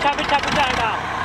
बिछा बिछा बिछा